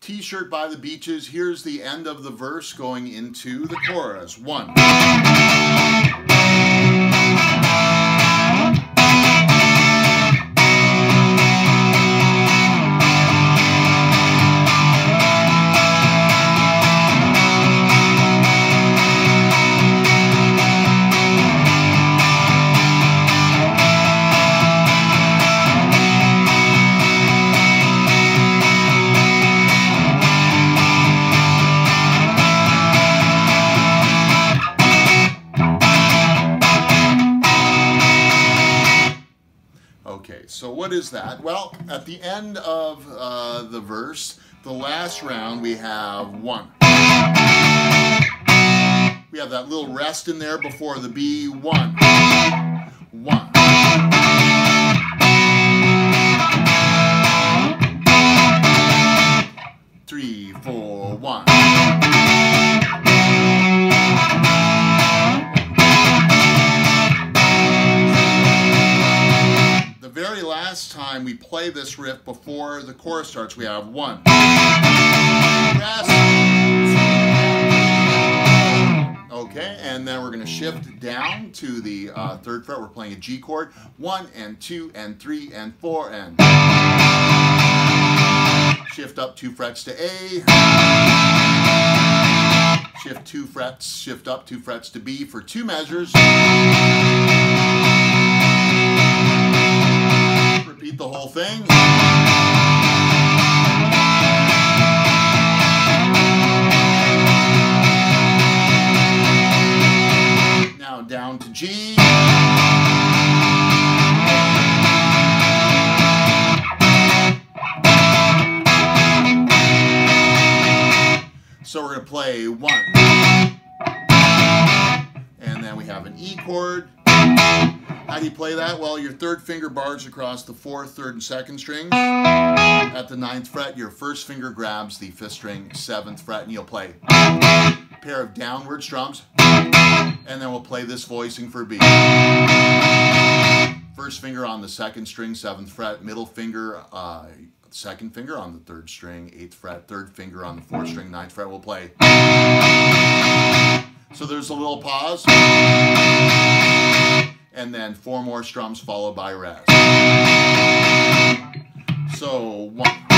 T-shirt by the beaches. Here's the end of the verse going into the chorus. One. So what is that? Well, at the end of uh, the verse, the last round, we have one. We have that little rest in there before the B, one. One. Three, four, one. Last time we play this riff before the chorus starts, we have one. Okay, and then we're going to shift down to the uh, third fret. We're playing a G chord. One and two and three and four and shift up two frets to A. Shift two frets, shift up two frets to B for two measures. Now down to G. So we're going to play one. And then we have an E chord. How do you play that? Well, your third finger bars across the fourth, third, and second strings. At the ninth fret, your first finger grabs the fifth string, seventh fret, and you'll play a pair of downward strums. And then we'll play this voicing for B. First finger on the second string, seventh fret, middle finger, uh, second finger on the third string, eighth fret, third finger on the fourth string, ninth fret. We'll play. So there's a little pause and then four more strums followed by rest. So one.